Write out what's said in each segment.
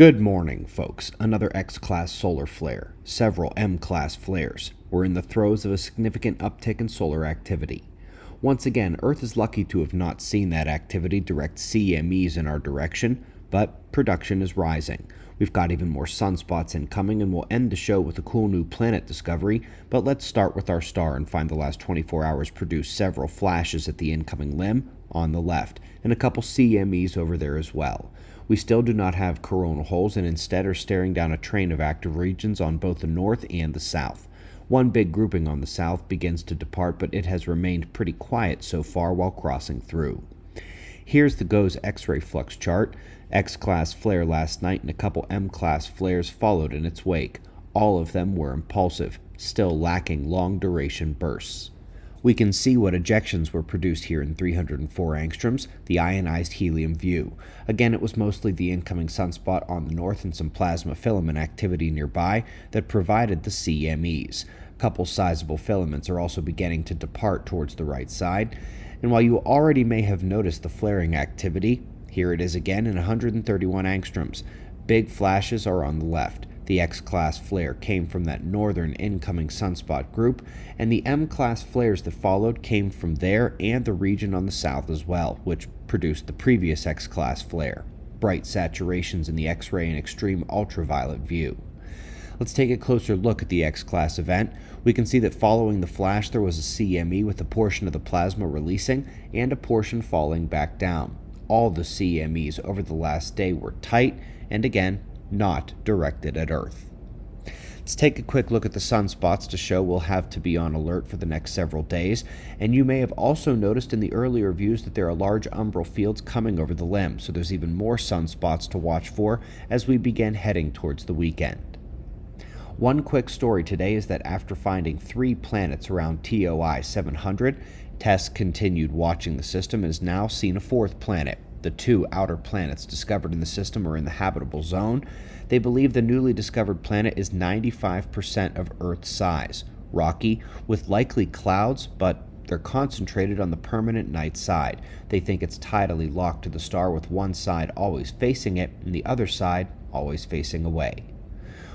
Good morning, folks. Another X class solar flare, several M class flares. We're in the throes of a significant uptick in solar activity. Once again, Earth is lucky to have not seen that activity direct CMEs in our direction, but production is rising. We've got even more sunspots incoming, and we'll end the show with a cool new planet discovery. But let's start with our star and find the last 24 hours produced several flashes at the incoming limb on the left, and a couple CMEs over there as well. We still do not have coronal holes and instead are staring down a train of active regions on both the north and the south. One big grouping on the south begins to depart, but it has remained pretty quiet so far while crossing through. Here's the GOES X-ray flux chart. X-class flare last night and a couple M-class flares followed in its wake. All of them were impulsive, still lacking long duration bursts. We can see what ejections were produced here in 304 angstroms, the ionized helium view. Again, it was mostly the incoming sunspot on the north and some plasma filament activity nearby that provided the CMEs. Couple sizable filaments are also beginning to depart towards the right side. And while you already may have noticed the flaring activity, here it is again in 131 angstroms. Big flashes are on the left. The X class flare came from that northern incoming sunspot group, and the M class flares that followed came from there and the region on the south as well, which produced the previous X class flare. Bright saturations in the X ray and extreme ultraviolet view. Let's take a closer look at the X class event. We can see that following the flash, there was a CME with a portion of the plasma releasing and a portion falling back down. All the CMEs over the last day were tight, and again, not directed at Earth. Let's take a quick look at the sunspots to show we'll have to be on alert for the next several days, and you may have also noticed in the earlier views that there are large umbral fields coming over the limb, so there's even more sunspots to watch for as we begin heading towards the weekend. One quick story today is that after finding three planets around TOI 700, TESS continued watching the system and has now seen a fourth planet, the two outer planets discovered in the system are in the habitable zone. They believe the newly discovered planet is 95% of Earth's size, rocky, with likely clouds, but they're concentrated on the permanent night side. They think it's tidally locked to the star with one side always facing it and the other side always facing away.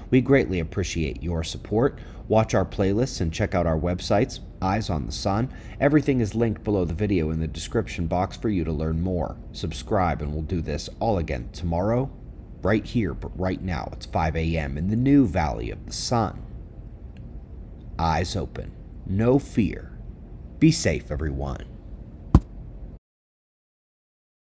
We greatly appreciate your support. Watch our playlists and check out our websites, Eyes on the Sun. Everything is linked below the video in the description box for you to learn more. Subscribe and we'll do this all again tomorrow, right here, but right now it's 5 a.m. in the new Valley of the Sun. Eyes open, no fear. Be safe, everyone.